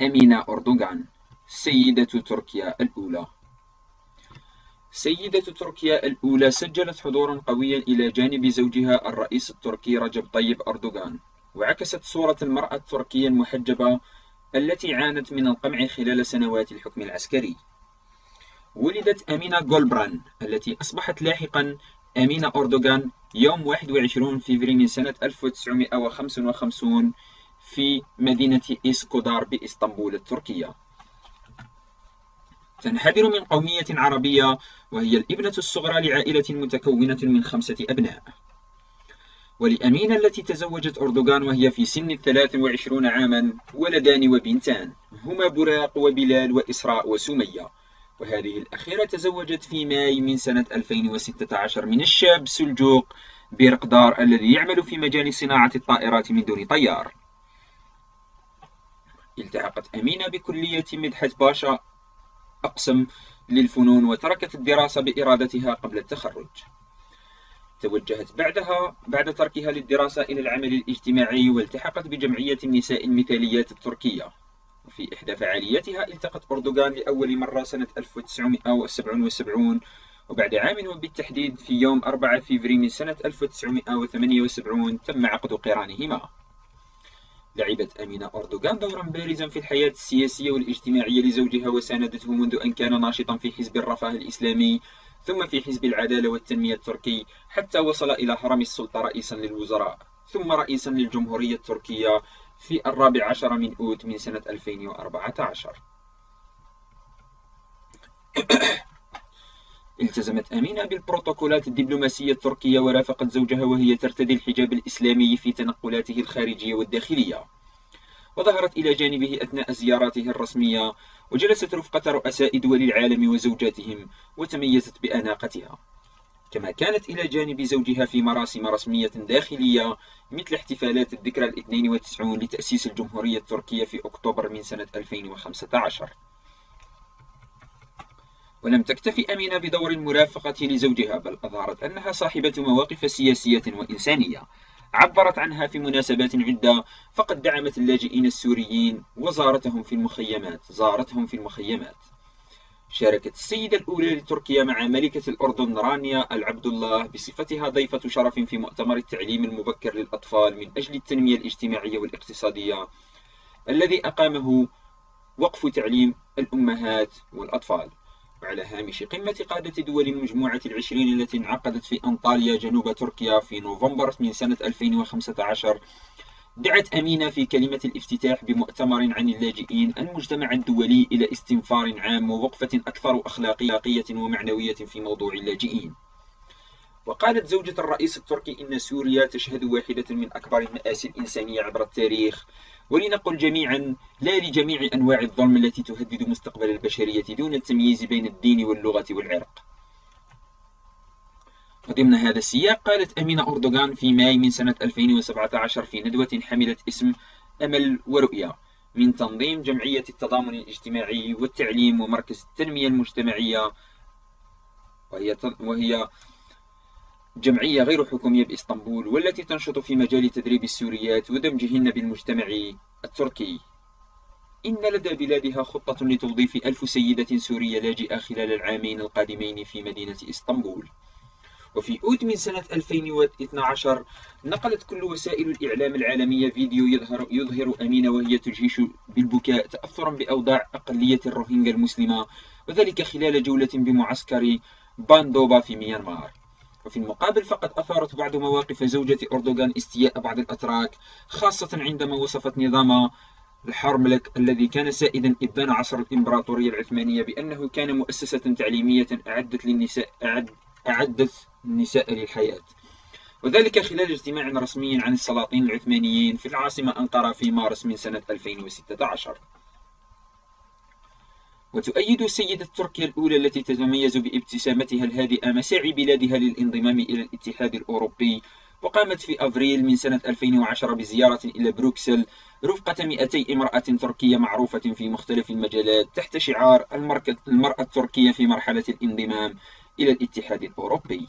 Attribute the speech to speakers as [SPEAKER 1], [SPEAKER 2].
[SPEAKER 1] أمينة أردوغان سيدة تركيا الأولى. سيدة تركيا الأولى سجلت حضورا قويا إلى جانب زوجها الرئيس التركي رجب طيب أردوغان وعكست صورة المرأة التركية المحجبة التي عانت من القمع خلال سنوات الحكم العسكري. ولدت أمينة غولبران التي أصبحت لاحقا أمينة أردوغان يوم 21 فبراير من سنة 1955 في مدينة إسكودار بإسطنبول التركية. تنحدر من قومية عربية وهي الإبنة الصغرى لعائلة متكونة من خمسة أبناء. ولأمينة التي تزوجت أردوغان وهي في سن الثلاث وعشرون عاما ولدان وبنتان. هما براق وبلال وإسراء وسمية. وهذه الأخيرة تزوجت في ماي من سنة 2016 من الشاب سلجوق بيرقدار الذي يعمل في مجال صناعة الطائرات من دون طيار. التحقت أمينة بكلية مدحت باشا أقسم للفنون وتركت الدراسة بإرادتها قبل التخرج. توجهت بعدها بعد تركها للدراسة إلى العمل الاجتماعي والتحقت بجمعية النساء المثاليات التركية. وفي إحدى فعالياتها التقت أردوغان لأول مرة سنة 1977 وبعد عام وبالتحديد في يوم 4 فبراير من سنة 1978 تم عقد قرانهما. لعبت أمينة أردوغان دورا بارزا في الحياة السياسية والاجتماعية لزوجها وساندته منذ أن كان ناشطا في حزب الرفاه الإسلامي ثم في حزب العدالة والتنمية التركي حتى وصل إلى هرم السلطة رئيسا للوزراء ثم رئيسا للجمهورية التركية في الرابع عشر من أوت من سنة 2014 التزمت أمينة بالبروتوكولات الدبلوماسية التركية ورافقت زوجها وهي ترتدي الحجاب الإسلامي في تنقلاته الخارجية والداخلية. وظهرت إلى جانبه أثناء زياراته الرسمية وجلست رفقة رؤساء دول العالم وزوجاتهم وتميزت بأناقتها. كما كانت إلى جانب زوجها في مراسم رسمية داخلية مثل احتفالات الذكرى الاثنين والتسعون لتأسيس الجمهورية التركية في أكتوبر من سنة 2015 ولم تكتفي أمينة بدور المرافقة لزوجها بل أظهرت أنها صاحبة مواقف سياسية وإنسانية. عبرت عنها في مناسبات عدة فقد دعمت اللاجئين السوريين وزارتهم في المخيمات زارتهم في المخيمات. شاركت السيدة الأولى لتركيا مع ملكة الأردن رانيا العبد الله بصفتها ضيفة شرف في مؤتمر التعليم المبكر للأطفال من أجل التنمية الاجتماعية والاقتصادية الذي أقامه وقف تعليم الأمهات والأطفال. وعلى هامش قمة قادة دول المجموعة العشرين التي انعقدت في أنطاليا جنوب تركيا في نوفمبر من سنة 2015 دعت أمينة في كلمة الافتتاح بمؤتمر عن اللاجئين المجتمع الدولي إلى استنفار عام ووقفة أكثر أخلاقية ومعنوية في موضوع اللاجئين. وقالت زوجة الرئيس التركي إن سوريا تشهد واحدة من أكبر المآسي الإنسانية عبر التاريخ. ولنقل جميعا لا لجميع أنواع الظلم التي تهدد مستقبل البشرية دون التمييز بين الدين واللغة والعرق. وضمن هذا السياق قالت أمينة أردوغان في ماي من سنة 2017 في ندوة حملت اسم أمل ورؤية من تنظيم جمعية التضامن الاجتماعي والتعليم ومركز التنمية المجتمعية وهي وهي جمعية غير حكومية بإسطنبول والتي تنشط في مجال تدريب السوريات ودمجهن بالمجتمع التركي. إن لدى بلادها خطة لتوظيف ألف سيدة سورية لاجئة خلال العامين القادمين في مدينة إسطنبول. وفي أوت من سنة 2012 نقلت كل وسائل الإعلام العالمية فيديو يظهر, يظهر أمينة وهي تجهش بالبكاء تأثرا بأوضاع أقلية الروهينجا المسلمة وذلك خلال جولة بمعسكر باندوبا في ميانمار. وفي المقابل فقد أثارت بعض مواقف زوجة أردوغان استياء بعض الأتراك خاصة عندما وصفت نظام الحرملك الذي كان سائدا إبان عصر الإمبراطورية العثمانية بأنه كان مؤسسة تعليمية أعدت للنساء أعد أعدت النساء للحياة. وذلك خلال اجتماع رسمي عن السلاطين العثمانيين في العاصمة أنقرة في مارس من سنة 2016 وتؤيد السيدة تركيا الأولى التي تتميز بابتسامتها الهادئة مساعي بلادها للانضمام إلى الاتحاد الأوروبي وقامت في أفريل من سنة 2010 بزيارة إلى بروكسل رفقة 200 امرأة تركية معروفة في مختلف المجالات تحت شعار المرأة التركية في مرحلة الانضمام إلى الاتحاد الأوروبي.